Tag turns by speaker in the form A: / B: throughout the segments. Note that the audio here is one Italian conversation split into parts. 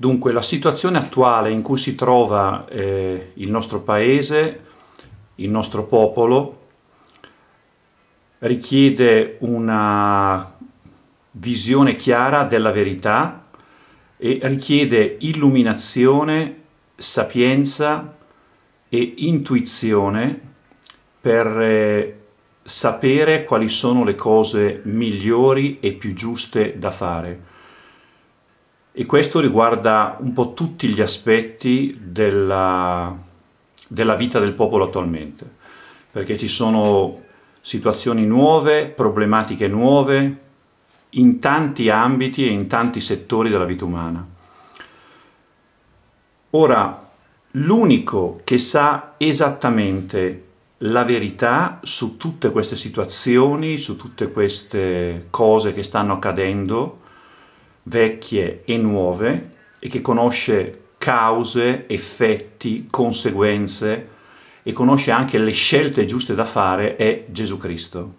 A: Dunque, la situazione attuale in cui si trova eh, il nostro paese, il nostro popolo, richiede una visione chiara della verità e richiede illuminazione, sapienza e intuizione per eh, sapere quali sono le cose migliori e più giuste da fare e questo riguarda un po' tutti gli aspetti della, della vita del popolo attualmente, perché ci sono situazioni nuove, problematiche nuove, in tanti ambiti e in tanti settori della vita umana. Ora, l'unico che sa esattamente la verità su tutte queste situazioni, su tutte queste cose che stanno accadendo, vecchie e nuove e che conosce cause, effetti, conseguenze e conosce anche le scelte giuste da fare è Gesù Cristo.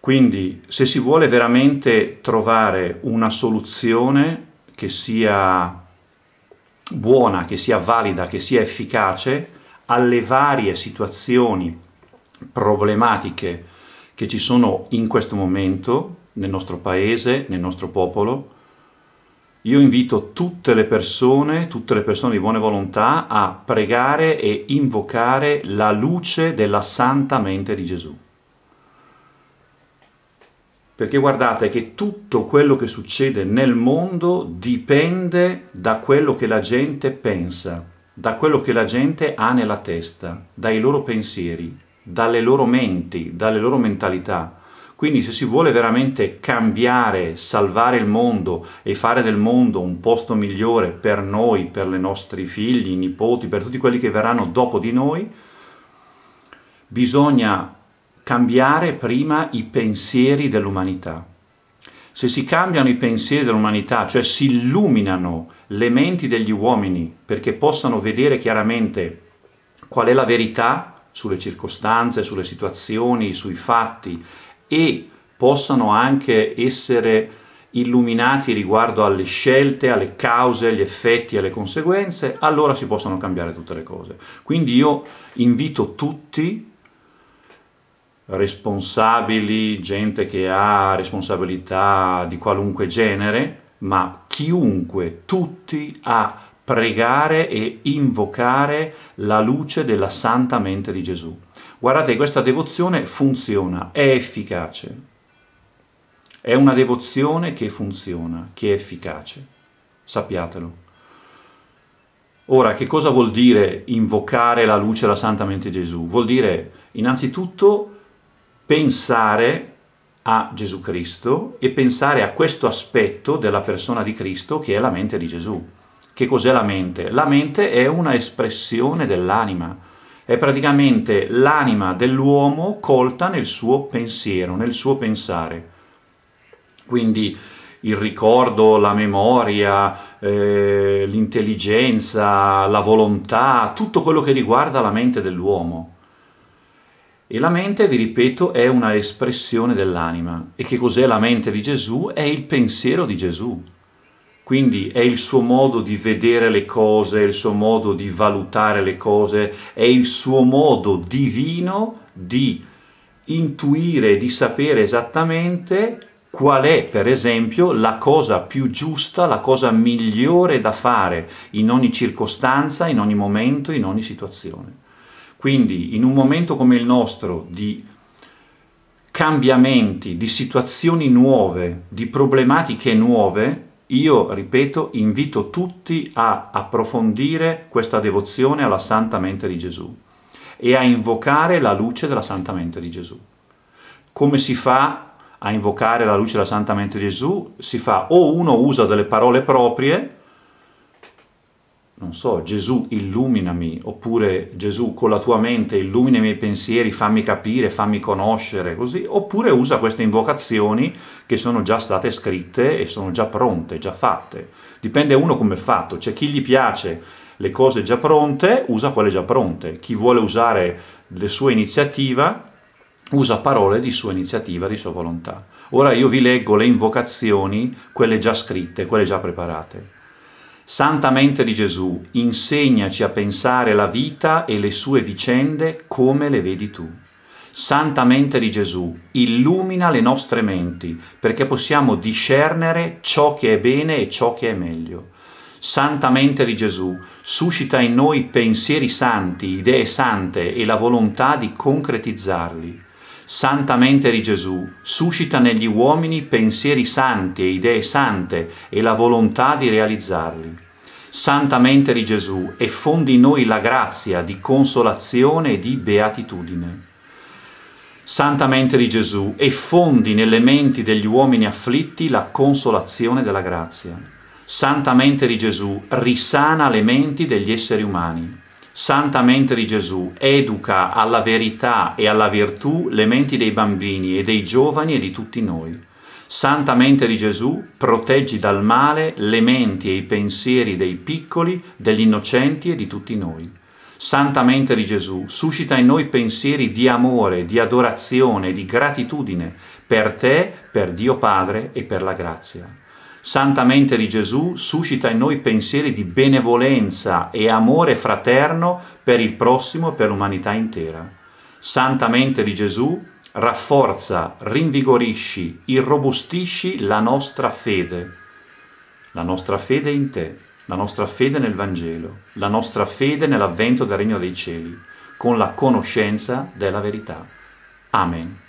A: Quindi se si vuole veramente trovare una soluzione che sia buona, che sia valida, che sia efficace alle varie situazioni problematiche che ci sono in questo momento, nel nostro paese, nel nostro popolo, io invito tutte le persone, tutte le persone di buona volontà a pregare e invocare la luce della santa mente di Gesù. Perché guardate che tutto quello che succede nel mondo dipende da quello che la gente pensa, da quello che la gente ha nella testa, dai loro pensieri, dalle loro menti, dalle loro mentalità. Quindi se si vuole veramente cambiare, salvare il mondo e fare del mondo un posto migliore per noi, per i nostri figli, i nipoti, per tutti quelli che verranno dopo di noi, bisogna cambiare prima i pensieri dell'umanità. Se si cambiano i pensieri dell'umanità, cioè si illuminano le menti degli uomini perché possano vedere chiaramente qual è la verità sulle circostanze, sulle situazioni, sui fatti e possano anche essere illuminati riguardo alle scelte, alle cause, agli effetti, alle conseguenze, allora si possono cambiare tutte le cose. Quindi io invito tutti, responsabili, gente che ha responsabilità di qualunque genere, ma chiunque, tutti, a pregare e invocare la luce della santa mente di Gesù. Guardate, questa devozione funziona, è efficace. È una devozione che funziona, che è efficace. Sappiatelo. Ora, che cosa vuol dire invocare la luce della Santa Mente Gesù? Vuol dire innanzitutto pensare a Gesù Cristo e pensare a questo aspetto della persona di Cristo che è la mente di Gesù. Che cos'è la mente? La mente è una espressione dell'anima è praticamente l'anima dell'uomo colta nel suo pensiero, nel suo pensare. Quindi il ricordo, la memoria, eh, l'intelligenza, la volontà, tutto quello che riguarda la mente dell'uomo. E la mente, vi ripeto, è una espressione dell'anima. E che cos'è la mente di Gesù? È il pensiero di Gesù. Quindi è il suo modo di vedere le cose, è il suo modo di valutare le cose, è il suo modo divino di intuire, di sapere esattamente qual è, per esempio, la cosa più giusta, la cosa migliore da fare in ogni circostanza, in ogni momento, in ogni situazione. Quindi in un momento come il nostro di cambiamenti, di situazioni nuove, di problematiche nuove, io, ripeto, invito tutti a approfondire questa devozione alla Santa Mente di Gesù e a invocare la luce della Santa Mente di Gesù. Come si fa a invocare la luce della Santa Mente di Gesù? Si fa o uno usa delle parole proprie, non so, Gesù illuminami, oppure Gesù con la tua mente illumina i miei pensieri, fammi capire, fammi conoscere, così, oppure usa queste invocazioni che sono già state scritte e sono già pronte, già fatte. Dipende uno come è fatto, c'è chi gli piace le cose già pronte, usa quelle già pronte, chi vuole usare le sue iniziative, usa parole di sua iniziativa, di sua volontà. Ora io vi leggo le invocazioni, quelle già scritte, quelle già preparate. Santa mente di Gesù, insegnaci a pensare la vita e le sue vicende come le vedi tu. Santa mente di Gesù, illumina le nostre menti perché possiamo discernere ciò che è bene e ciò che è meglio. Santa mente di Gesù, suscita in noi pensieri santi, idee sante e la volontà di concretizzarli. Santa mente di Gesù, suscita negli uomini pensieri santi e idee sante e la volontà di realizzarli. Santa mente di Gesù, e fondi in noi la grazia di consolazione e di beatitudine. Santa mente di Gesù, e fondi nelle menti degli uomini afflitti la consolazione della grazia. Santa mente di Gesù, risana le menti degli esseri umani. Santa mente di Gesù, educa alla verità e alla virtù le menti dei bambini e dei giovani e di tutti noi. Santa mente di Gesù, proteggi dal male le menti e i pensieri dei piccoli, degli innocenti e di tutti noi. Santa mente di Gesù, suscita in noi pensieri di amore, di adorazione, di gratitudine per te, per Dio Padre e per la grazia. Santa mente di Gesù suscita in noi pensieri di benevolenza e amore fraterno per il prossimo e per l'umanità intera. Santa mente di Gesù rafforza, rinvigorisci, irrobustisci la nostra fede, la nostra fede in te, la nostra fede nel Vangelo, la nostra fede nell'avvento del Regno dei Cieli, con la conoscenza della verità. Amen.